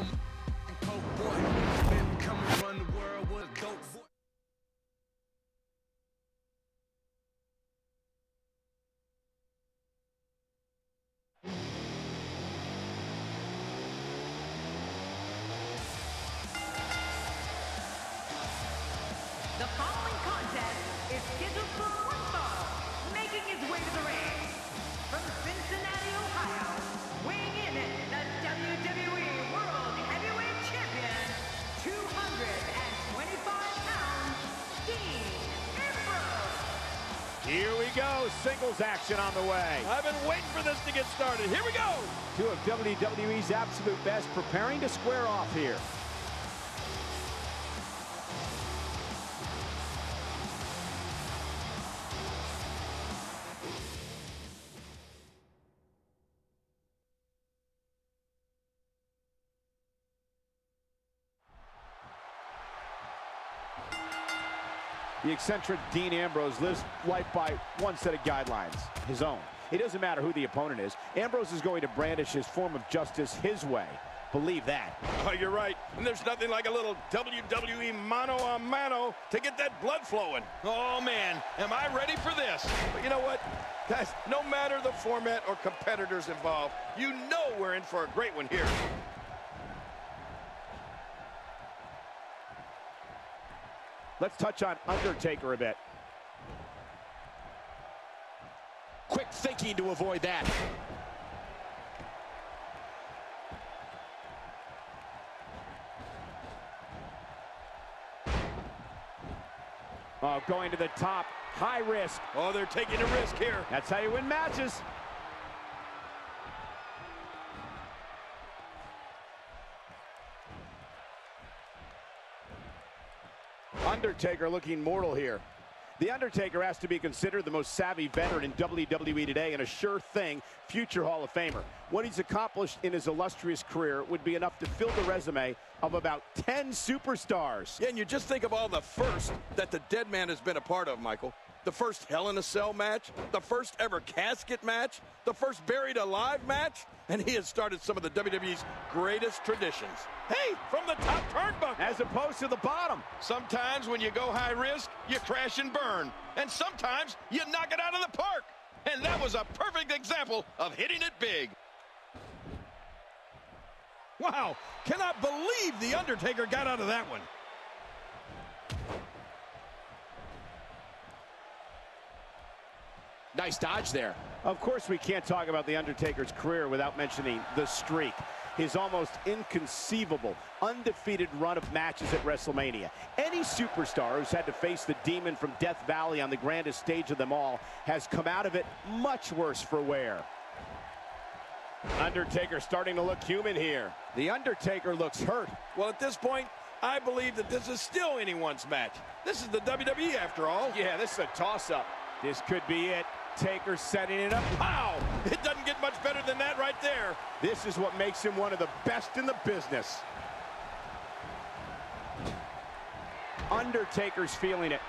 the following contest is scheduled for one fall, making his way to the ring. From Cincinnati, Ohio, weighing in at we go, singles action on the way. I've been waiting for this to get started. Here we go. Two of WWE's absolute best preparing to square off here. The eccentric Dean Ambrose lives life by one set of guidelines, his own. It doesn't matter who the opponent is. Ambrose is going to brandish his form of justice his way. Believe that. Oh, you're right. And there's nothing like a little WWE mano a mano to get that blood flowing. Oh, man, am I ready for this? But you know what? Guys, no matter the format or competitors involved, you know we're in for a great one here. Let's touch on Undertaker a bit. Quick thinking to avoid that. Oh, going to the top, high risk. Oh, they're taking a risk here. That's how you win matches. Undertaker looking mortal here. The Undertaker has to be considered the most savvy veteran in WWE today and a sure thing future Hall of Famer. What he's accomplished in his illustrious career would be enough to fill the resume of about 10 superstars. Yeah, and you just think of all the first that the dead man has been a part of, Michael. The first Hell in a Cell match, the first ever casket match, the first buried alive match, and he has started some of the WWE's greatest traditions. Hey, from the top turnbuckle. As opposed to the bottom. Sometimes when you go high risk, you crash and burn. And sometimes you knock it out of the park. And that was a perfect example of hitting it big. Wow, cannot believe The Undertaker got out of that one. Nice dodge there. Of course, we can't talk about The Undertaker's career without mentioning the streak. His almost inconceivable, undefeated run of matches at WrestleMania. Any superstar who's had to face the demon from Death Valley on the grandest stage of them all has come out of it much worse for wear. Undertaker starting to look human here. The Undertaker looks hurt. Well, at this point, I believe that this is still anyone's match. This is the WWE after all. Yeah, this is a toss-up. This could be it. Taker setting it up. Wow! It doesn't get much better than that right there. This is what makes him one of the best in the business. Undertaker's feeling it.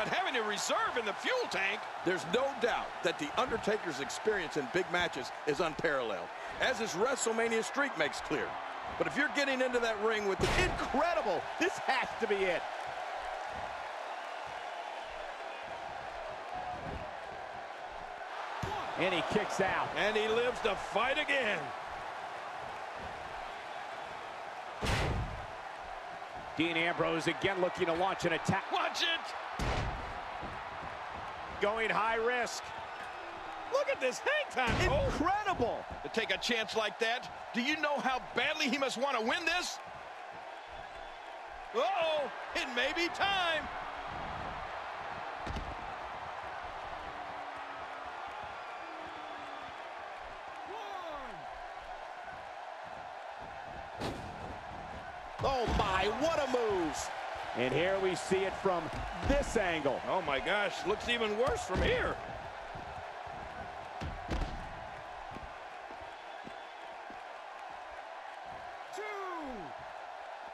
About having a reserve in the fuel tank. There's no doubt that The Undertaker's experience in big matches is unparalleled, as his WrestleMania streak makes clear. But if you're getting into that ring with the... Incredible! This has to be it. And he kicks out. And he lives to fight again. Dean Ambrose again looking to launch an attack. Watch it! Going high risk. Look at this hang time. Oh, Incredible! to take a chance like that, do you know how badly he must want to win this? Uh-oh, it may be time. Oh my, what a move! And here we see it from this angle. Oh my gosh, looks even worse from here.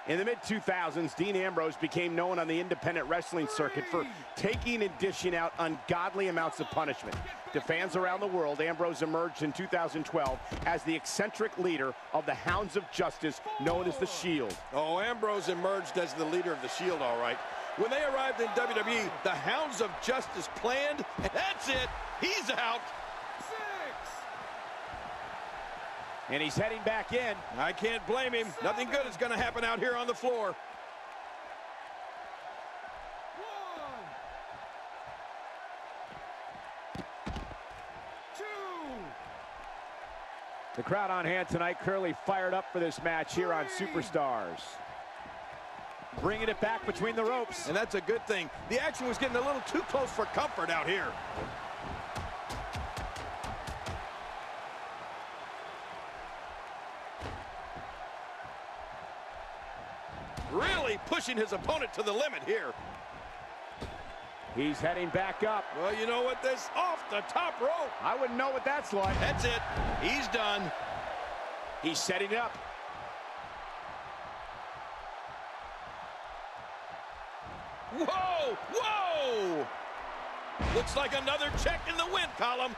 In the mid-2000s, Dean Ambrose became known on the independent wrestling circuit for taking and dishing out ungodly amounts of punishment. To fans around the world, Ambrose emerged in 2012 as the eccentric leader of the Hounds of Justice, known as The Shield. Oh, Ambrose emerged as the leader of the Shield, all right. When they arrived in WWE, the Hounds of Justice planned, that's it. He's out. And he's heading back in. I can't blame him. Nothing good is going to happen out here on the floor. The crowd on hand tonight clearly fired up for this match here on Superstars. Bringing it back between the ropes. And that's a good thing. The action was getting a little too close for comfort out here. Really pushing his opponent to the limit here. He's heading back up. Well, you know what? This off the top rope. I wouldn't know what that's like. That's it. He's done. He's setting it up. Whoa! Whoa! Looks like another check in the win column.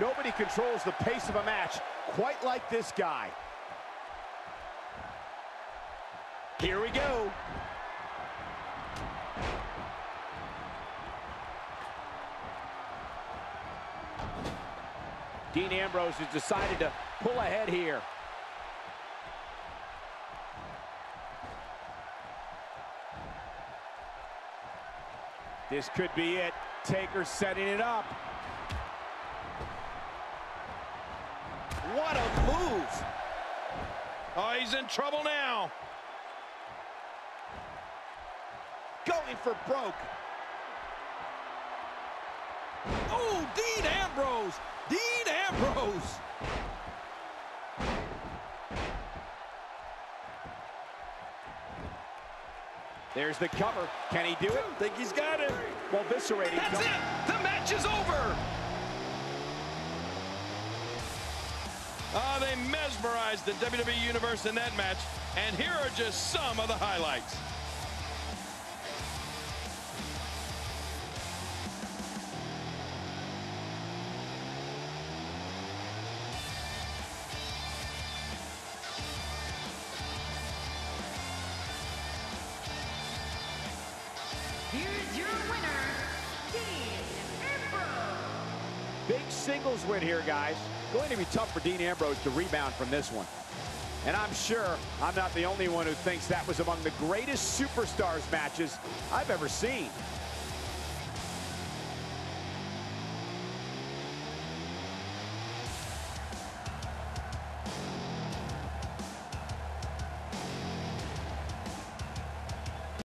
Nobody controls the pace of a match quite like this guy. Here we go. Dean Ambrose has decided to pull ahead here. This could be it. Taker setting it up. What a move. Oh, he's in trouble now. Going for broke. Oh, Dean Ambrose. Dean Ambrose. There's the cover. Can he do it? Think he's got it. Well, viscerating. That's it. The match is over. Ah, they mesmerized the WWE Universe in that match. And here are just some of the highlights. Here's your winner, Dean Ambrose. Big singles win here, guys. Going to be tough for Dean Ambrose to rebound from this one. And I'm sure I'm not the only one who thinks that was among the greatest superstars matches I've ever seen.